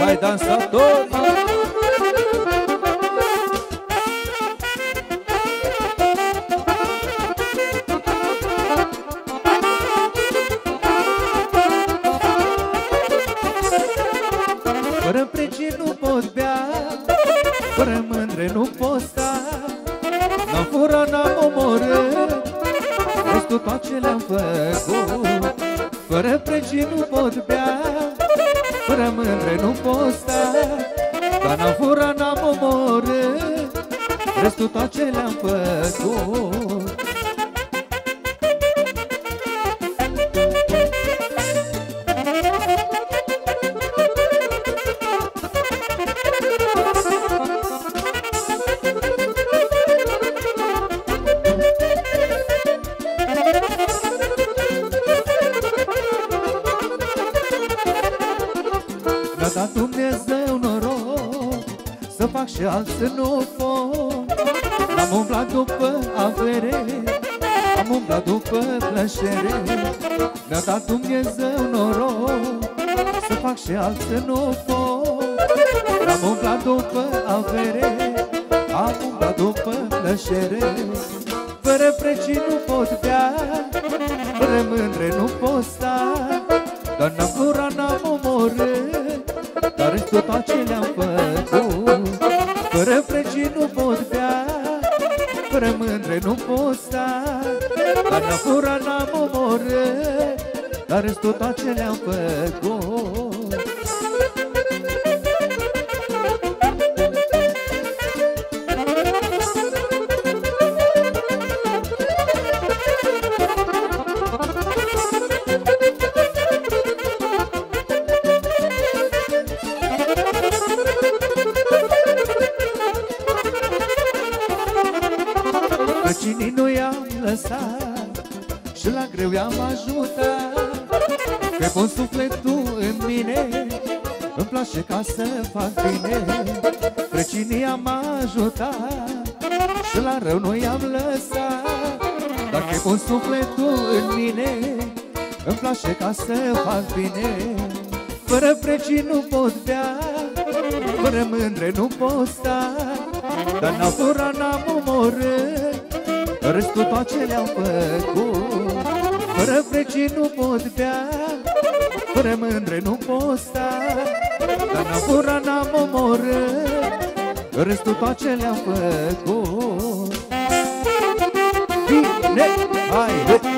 Vai dançador și alt să nu pot. Am umblat după avere Am umblat după plăcere. Mi-a dat Dumnezeu noroc Să fac și alt să nu pot. Am umblat după avere Am umblat după plăcere. Fără preci nu pot bea Fără mândre nu pot sta. Dar n-am furat, n-am Fără mândre nu pot sta. Dar n-am furat, n-am omorât Dar restul tot ce le-am făcut la greu i-am ajutat. Că pun sufletul în mine Îmi place ca să fac bine. Vecinii am ajutat Și la rău nu i-am lăsat. Dacă pun sufletul în mine Îmi place ca să fac bine. Fără precii nu pot bea Fără mândre nu pot sta. Dar n-am furat, n-am omorât Restul tot ce le-am făcut. Fără precii nu pot bea Fără mândre nu pot sta. Dar n-am furat, n-am omorât Restul tot ce le-am făcut. Bine, hai,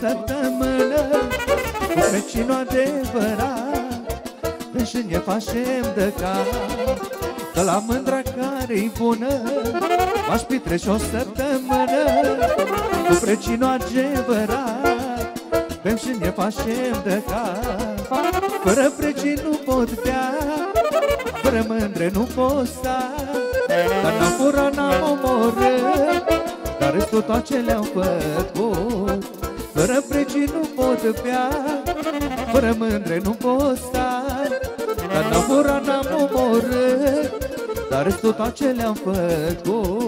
săptămână. Cu vecinul adevărat Și ne facem de cap. Că la mândra care-i bună M-aș și o săptămână. Cu vecinul adevărat Bem și ne facem de cap. Fără precii nu pot bea Fără mândre nu pot sta. Dar n-am furat, n-am omorât Dar restul tot ce le-am făcut Fără precii nu pot bea Fără mândre nu pot sta. Dar n-am furat, n-am omorât Dar restul tot ce le-am făcut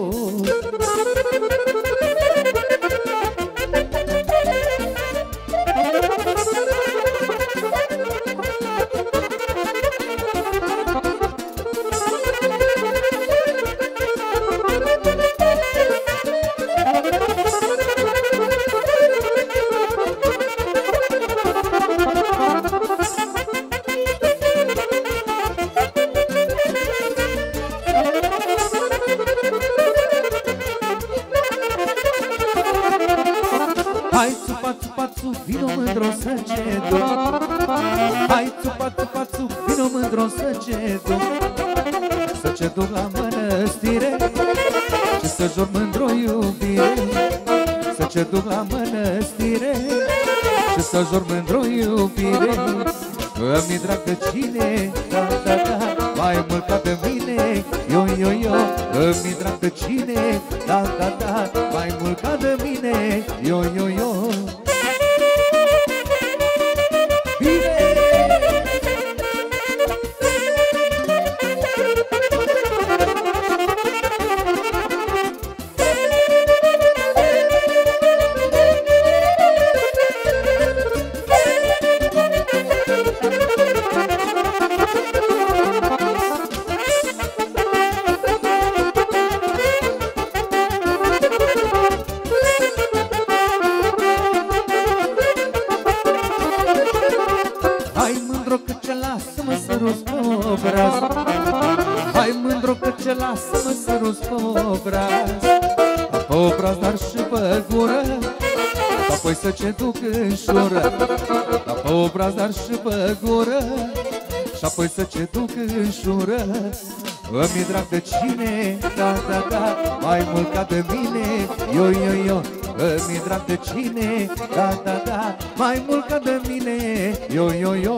Hai țupa, țupa, țu, vino mândro să cedo Hai țupa, țupa, țu, vino mândro să cedo Să ce duc la mănăstire Și să jur mândro iubire. Să ce duc la mănăstire Și să jur mândro iubire. Îmi drag de cine, da, da, da mai mult ca de mine. Yo, yo, yo, îmi drag de cine Da, da, da, ce duc în șură Îmi drag de cine, da, da, da Mai mult ca de mine, yo, yo, yo Îmi drag de cine, da, da, da Mai mult ca de mine, yo, yo, yo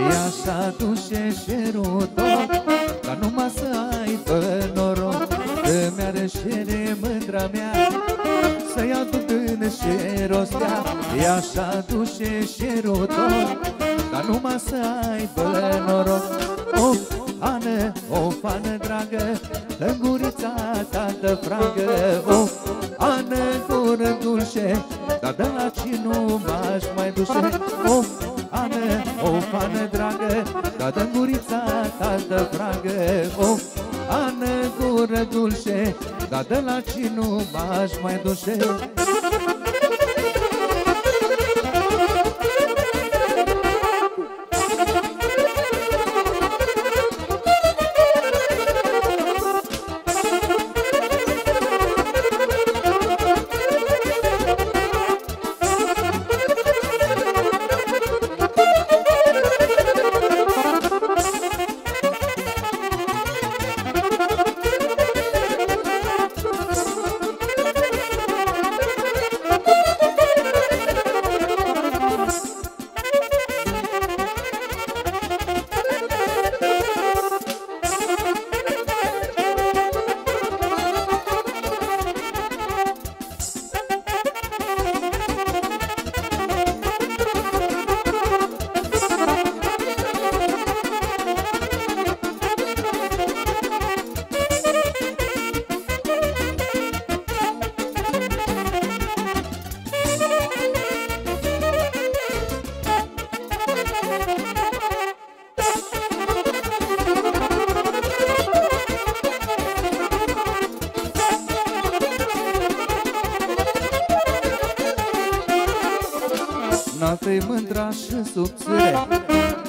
E așa duce și rotot Dar numai să aibă noroc. Că mi-are șere mândra mea Să ia dudână și rostea. E așa duce și rotot Dar numai să aibă noroc. O fană, o fană dragă În gurița ta de fragă. O fană gură dulce Dar de la ce nu m-aș mai duce. O fană, o fană dragă Da dă gurița ta de fragă O fană gură dulce Da de la ce nu m-aș mai duce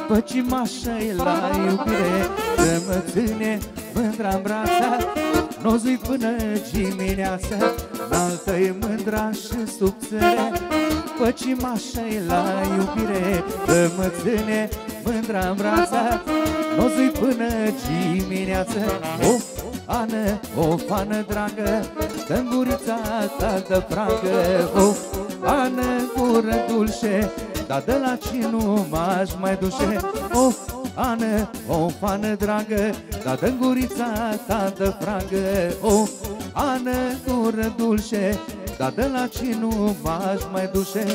Păcimașa-i la iubire. Să mă ține mândra în brața Nozui până dimineața N-altă-i mândra și subțire Păcimașa-i la iubire. Să mă ține mândra în brața Nozui până dimineața O fană, o fană dragă Dă-n gurița ta de fragă. O fană, gură dulce dar de la ce nu m-aș mai duce. O fană, o fană dragă Dar dă gurița ta de fragă. O fană, gură dulce Dar de la ce nu m-aș mai duce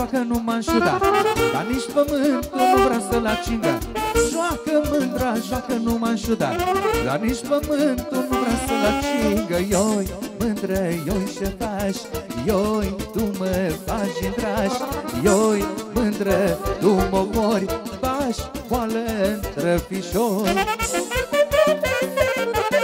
joacă nu m-a înșudat Dar nici pământul nu vrea să-l atingă Ioi, mândră, ioi ce faci. Ioi, tu mă faci dragi Ioi, mândră, tu mă mori Bași, poală, întrăfișori Dar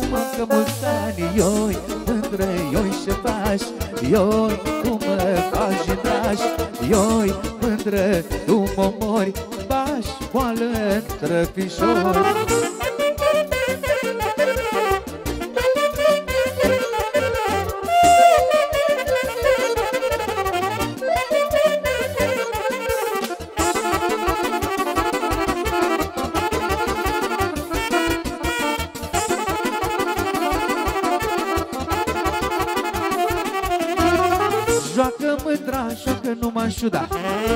am dat cum încă mulți ani Ioi, mândră, ioi ce faci Ioi, tu mă faci dragi Ioi, mândră, tu mă mori Bași, poală, trăpișori ciudat.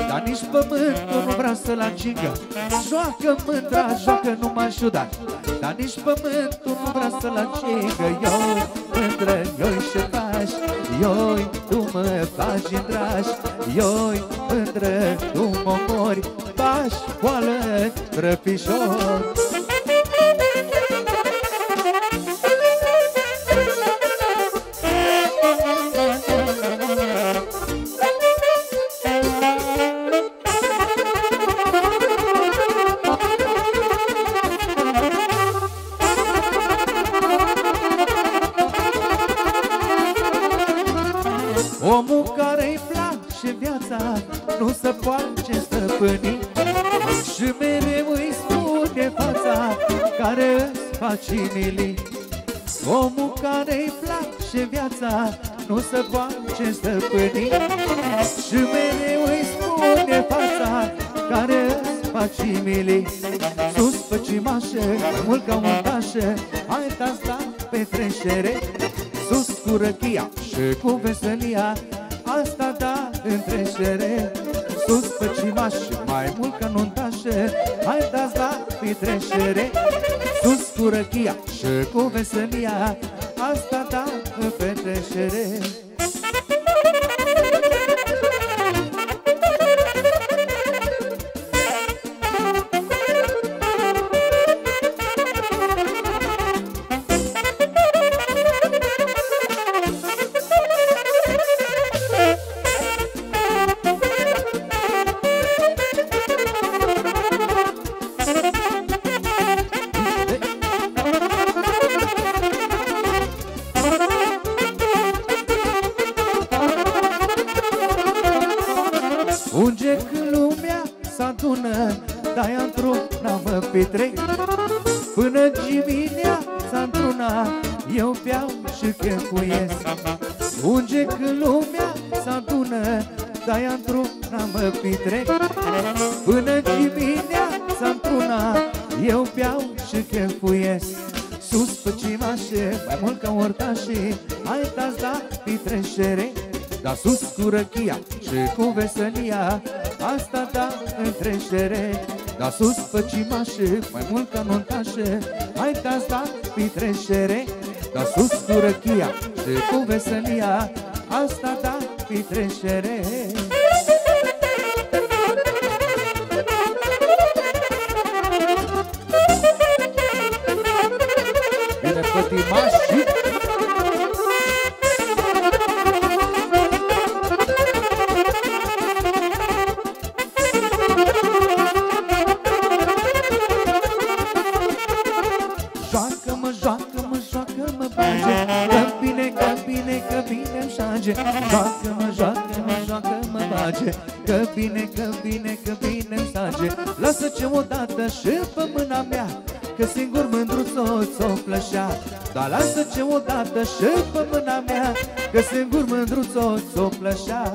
Dar nici pământul nu vrea să-l atingă. Joacă mândra, joacă numai ciudat Dar nici pământul nu vrea să-l atingă. Ioi, mândră, ioi ce faci Ioi, tu mă faci în dragi Ioi, mândră, tu mă mori. Bași, poală, trăpișor facimili Omul care-i place viața Nu se poate stăpâni. Și mereu îi spune fața Care îți facimili Sus păcimașă, mai mult ca montașă Hai asta petrecere Sus cu răchia și cu veselia Asta da întrecere Sus păcimaș, mai mult ca nuntașă Hai dați la petrecere Sus cu răchia și cu veselia Asta da petrecere Da sus păcimașe, mai mult ca montașe Hai dați la petrecere Da sus cu răchia și cu veselia Asta da petrecere Bine pătimașii bine, că bine, că bine îmi sage Lasă ce odată și pe mâna mea Că singur mândruț o plășea. Dar lasă ce odată și pe mâna mea Că singur mândruț o plășea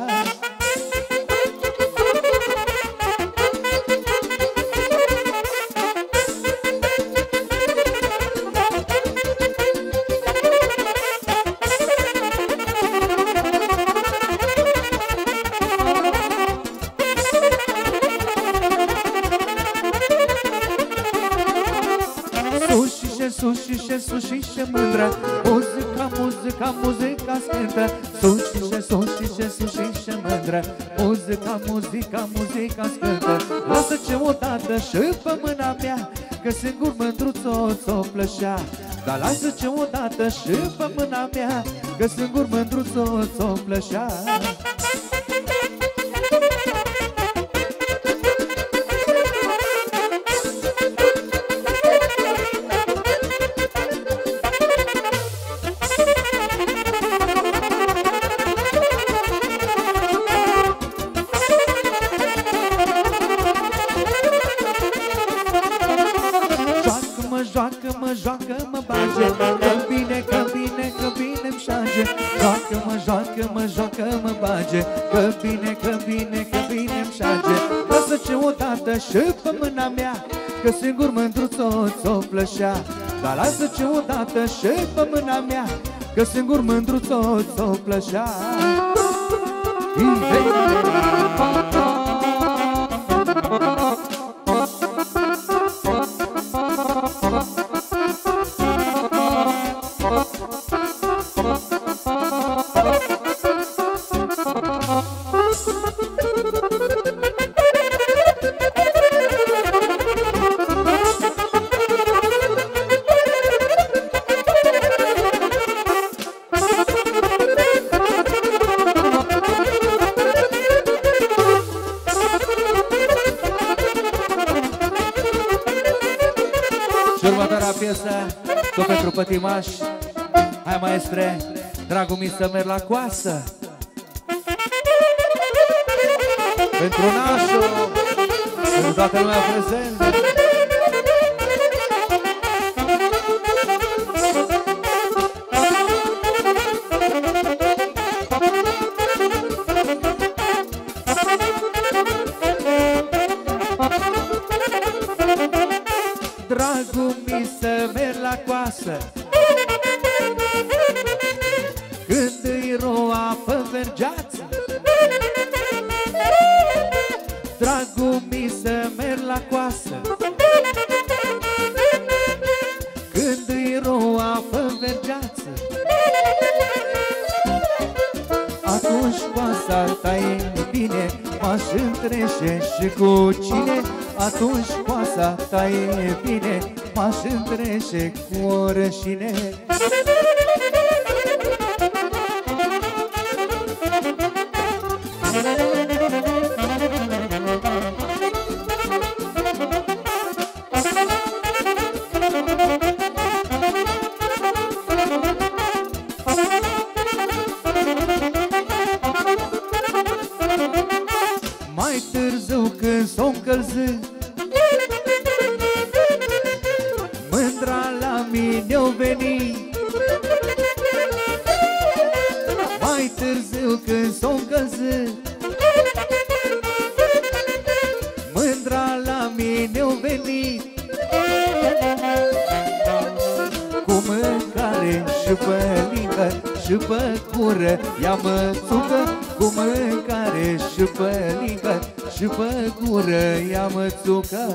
muzica, muzica scântă Sus și și sus și și sus și și mândră. Muzica, muzica, muzica scântă Lasă ce odată și pe mâna mea Că singur mândruț o ți-o plășea. Dar lasă ce odată și pe mâna mea Că singur mândruț o ți-o plășea și pe mâna mea Că singur mândruț-o ți-o plășea. Dar lasă ce odată și pe mâna mea Că singur mândruț-o ți-o plășea pătimaș Hai maestre, dragul mi să merg la coasă. Pentru nașul Pentru toată lumea prezentă m-aș și cu cine Atunci coasa ta e bine. M-aș întreșe cu o rășine dersin pe gură ia mățucă.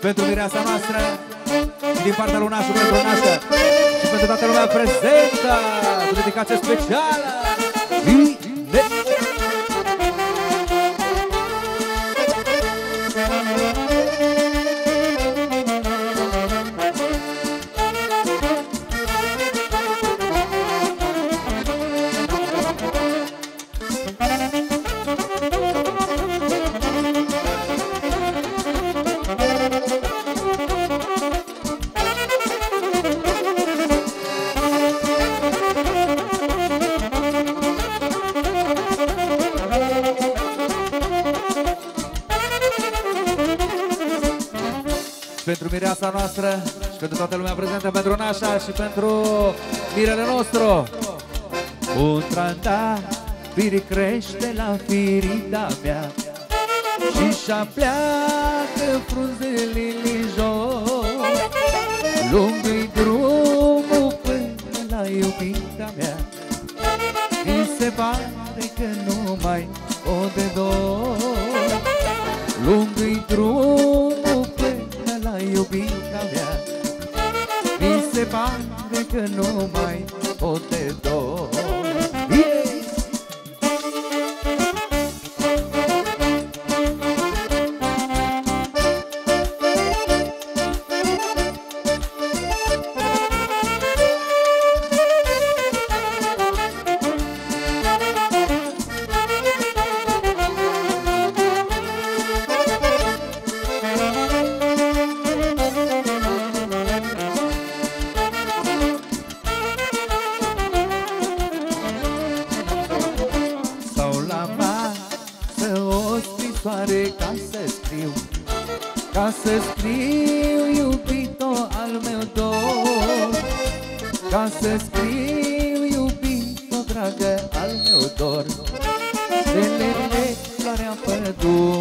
pentru mireasa noastră Și din partea lunașului pentru nașă Și pentru toată lumea prezentă Cu dedicație specială pentru mireasa noastră și pentru toată lumea prezentă, pentru nașa și pentru mirele nostru. Un trandafir crește la firita mea și-și pleacă frunzelile jos. Lung-i drumul până la iubita mea Mi se pare că nu mai o de dor Lung-i drumul până la iubita mea. Mi se pare că nu mai o de dor scrisoare ca să scriu Ca să scriu iubito al meu dor. Ca să scriu iubito dragă al meu dor. Relele floarea pădurilor